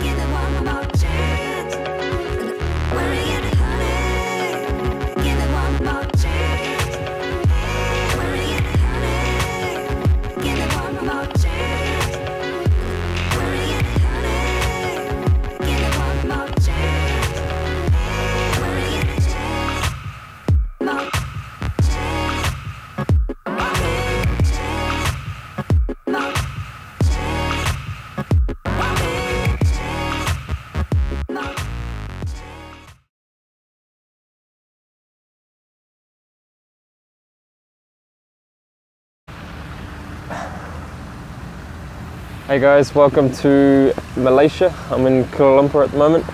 Give it one Hey guys, welcome to Malaysia. I'm in Kuala Lumpur at the moment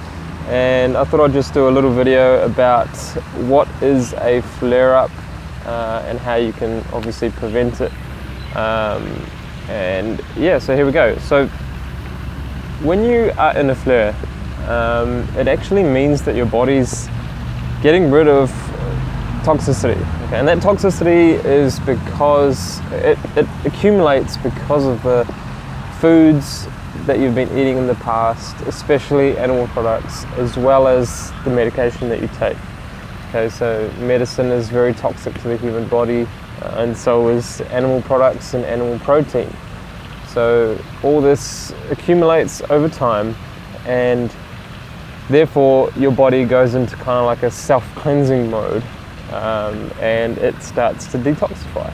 and I thought I'd just do a little video about what is a flare up uh, and how you can obviously prevent it. Um, and yeah, so here we go. So when you are in a flare, um, it actually means that your body's getting rid of toxicity. Okay? And that toxicity is because it, it accumulates because of the foods that you've been eating in the past, especially animal products, as well as the medication that you take. Okay, so medicine is very toxic to the human body, uh, and so is animal products and animal protein. So all this accumulates over time, and therefore your body goes into kind of like a self-cleansing mode, um, and it starts to detoxify.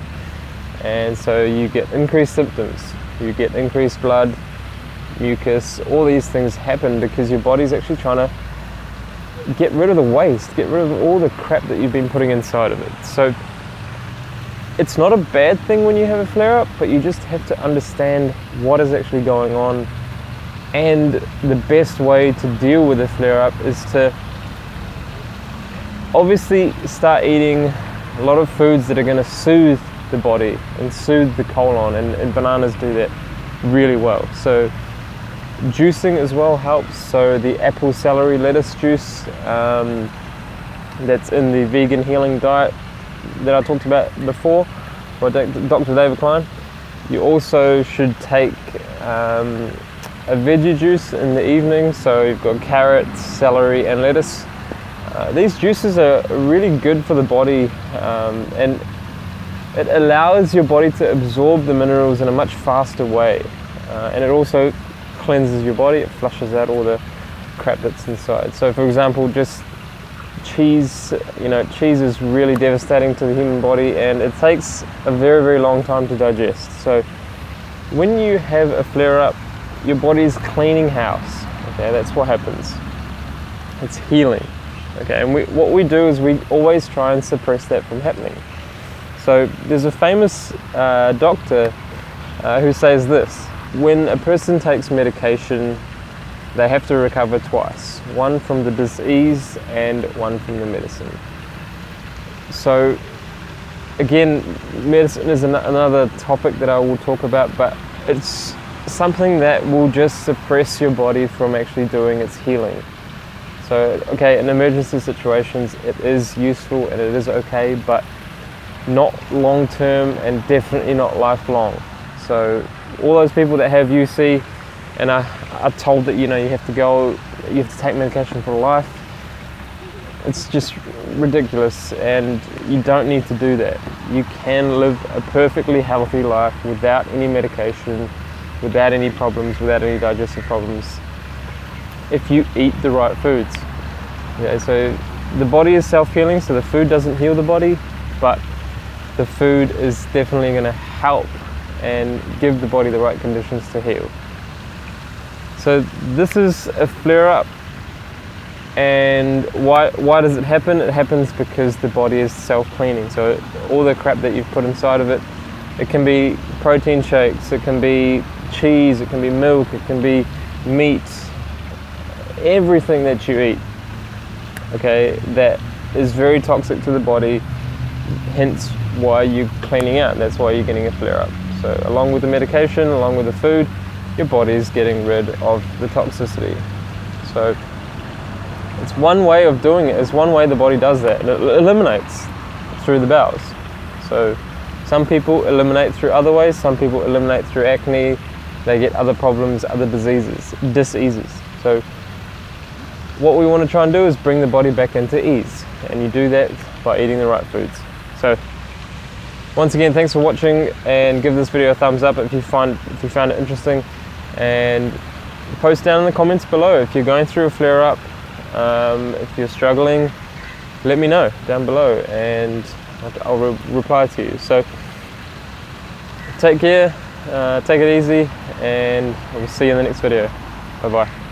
And so you get increased symptoms. You get increased blood, mucus, all these things happen because your body's actually trying to get rid of the waste, get rid of all the crap that you've been putting inside of it. So it's not a bad thing when you have a flare up, but you just have to understand what is actually going on. And the best way to deal with a flare up is to obviously start eating a lot of foods that are going to soothe the body and soothe the colon, and, and bananas do that really well. So juicing as well helps. So the apple, celery, lettuce juice um, that's in the vegan healing diet that I talked about before by Dr. David Klein. You also should take um, a veggie juice in the evening. So you've got carrots, celery, and lettuce. Uh, these juices are really good for the body um, and it allows your body to absorb the minerals in a much faster way. Uh, and it also cleanses your body, it flushes out all the crap that's inside. So, for example, just cheese, you know, cheese is really devastating to the human body and it takes a very, very long time to digest. So, when you have a flare up, your body's cleaning house. Okay, that's what happens. It's healing. Okay, and we, what we do is we always try and suppress that from happening. So there's a famous uh, doctor uh, who says this when a person takes medication, they have to recover twice one from the disease and one from the medicine. So, again, medicine is an- another topic that I will talk about, but it's something that will just suppress your body from actually doing its healing. So, okay, in emergency situations, it is useful and it is okay, but not long term and definitely not lifelong. So all those people that have UC and are, are told that you know you have to go, you have to take medication for life. It's just ridiculous, and you don't need to do that. You can live a perfectly healthy life without any medication, without any problems, without any digestive problems, if you eat the right foods. Okay, so the body is self-healing, so the food doesn't heal the body, but the food is definitely going to help and give the body the right conditions to heal. So this is a flare up and why, why does it happen? It happens because the body is self-cleaning. So all the crap that you've put inside of it, it can be protein shakes, it can be cheese, it can be milk, it can be meat, everything that you eat, okay, that is very toxic to the body, hence why you're cleaning out. That's why you're getting a flare up. So along with the medication, along with the food, your body is getting rid of the toxicity. So it's one way of doing it. It's one way the body does that. It eliminates through the bowels. So some people eliminate through other ways. Some people eliminate through acne. They get other problems, other diseases, diseases. So what we want to try and do is bring the body back into ease, and you do that by eating the right foods. So once again, thanks for watching, and give this video a thumbs up if you find if you found it interesting, and post down in the comments below if you're going through a flare up, um, if you're struggling, let me know down below, and I'll, re- reply to you. So take care, uh, take it easy, and we'll see you in the next video. Bye bye.